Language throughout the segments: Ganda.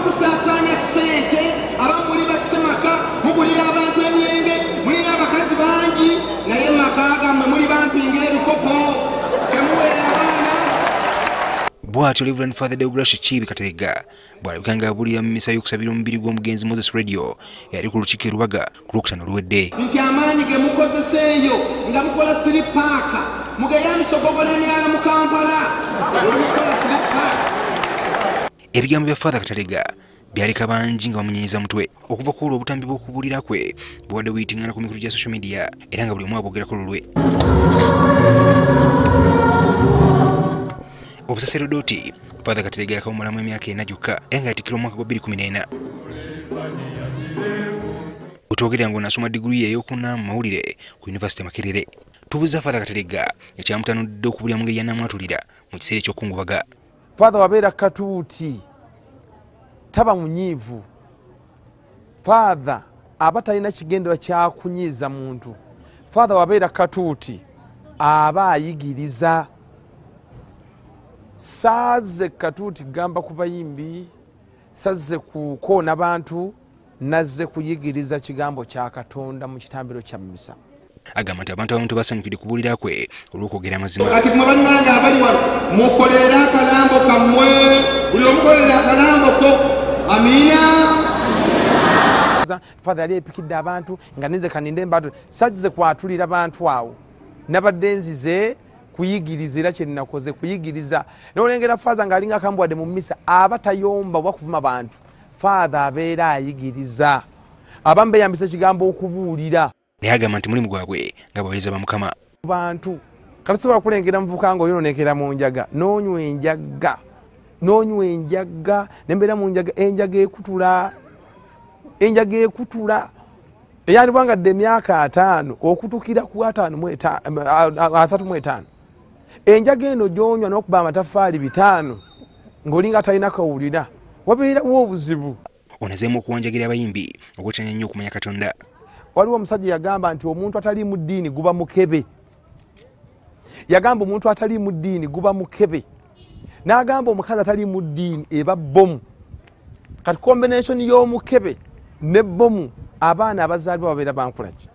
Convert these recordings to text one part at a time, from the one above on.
mukusaasaanya ssente abamu muli bassemaka mugulira abantu emyenge mulina abakazi bangi naye maka gammwe muli bampingira ebikopo temuweera abaana bw'atyo reverend father deogrash kiibi kateregga bw'alabika ng'abulira mu misa y'okusabira omubiri gw'omugenzi moses radio eyali ku lukiiko e rubaga ku lwokutaano luwedde nti amaanyi ge mukozesa eyo nga mukola three paaka mugeyambisa ogogola emyala mu kampala. Olumukola three paaka ebigambo bya father kateregga byaleka bangi nga bamunyenyiza mutwe okuva ku olwo obutambi bw'okubuulira kwe bubadde buyitiŋŋana ku mikutu gya social media era nga buli omu abwogerako lulwe. Obusaserodoti father kateregga yakawumulamu emyaka ena gyokka era nga yatikkira omwaka gwa 2014 otwogerera ng'onasoma diguli ye ey'okuna mu mawulire ku univesity makerere. Tubuuza father kateregga ekyamutanudde okubulira mu ngeri yanamwatulira mu kiseera ekyokungubaga fatha wabeera katuuti taba munyiivu fatha aba talina kigendera kyakunyiiza muntu. Fatha wabeera katuuti aba ayigiriza. Saaze katuuti gamba ku bayimbi sazze kukoona bantu nazze kuyigiriza kigambo kya katonda mu kitambiro kya misa agamba nti abantu abamu tebasanyukidde kubuulira kwe olw'okwogera amazima. Kati mwe bannange abali wano mukolere akalambo kammwe buli omukolere akalambo ko amiina. Fatha yali epikidde abantu nga nize kaninde mbatu sajze kwatulira bantu awo. Nabadde nzize kuyigiriza era kyenakoze kuyigiriza. Nolengera fatha ngaalinga akambwadde mu misa aba tayomba oba kuvuma bantu. Fatha abeera ayigiriza. Abamu beyambisa ekigambo okubuulira naye agamba nti mulimu gwabwe nga baweereza bamukama bantu katasobola kulengera muvuka nga oyononekera mu njaga nonywa enjaga nonywa enjaga nembeera mu njaga enjaga ekutula enjaga ekutula. Eyandibwangadde emyaka ataano okutukira ku asatu mu etaano. Enjaga eno gyonywa n'okuba amatafaali bitaano ng'olinga talina kawulira wabeerawo obuzibu. Onazeemu okuwanjagira abayimbi okwetanya nnyo okumanya katonda waliwo omusajja yagamba nti omuntu atali mu ddiini guba mukebe. Yagamba omuntu atali mu ddiini guba mukebe. N'agamba omukazi atali mu ddiini eba bomu kati combination y'omukebe ne bomu abaana abazaalibwa babeera bankulaki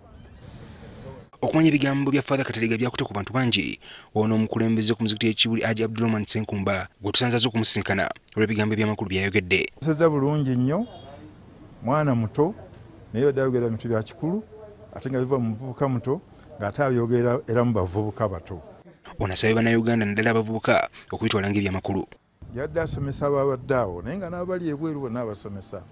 okumanya ebigambo bya father kateregga byakuta ku bantu bangi. Woona omukulembeze ku muzikiti ekibuli aji abdurahman senkumba gwe tusanzaza okumusisinkana olw'ebigambo ebyamakulu byayogedde. Seza bulungi nnyo mwana muto naye badde ayogera bintu bya kikulu ate nga biva mu muvubuka muto ng'ate abyogera era mu bavubuka bato. Ono asabye bannayuganda naddala abavubuka okubitwala ng'ebyamakulu yadde asomesa ababadde awo naye nga n'abali ebweru bonna abasomesa.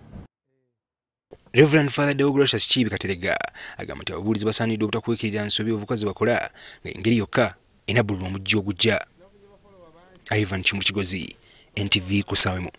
Reverend father deogracius kiibi kateregga agamba nti ababuulizi basaanidde obutakwekirira nsobi obuvuka ze bakola nga engeri yokka enabbulula omujji ogujja. Ivan kimuli kigozi ntv ku sawemu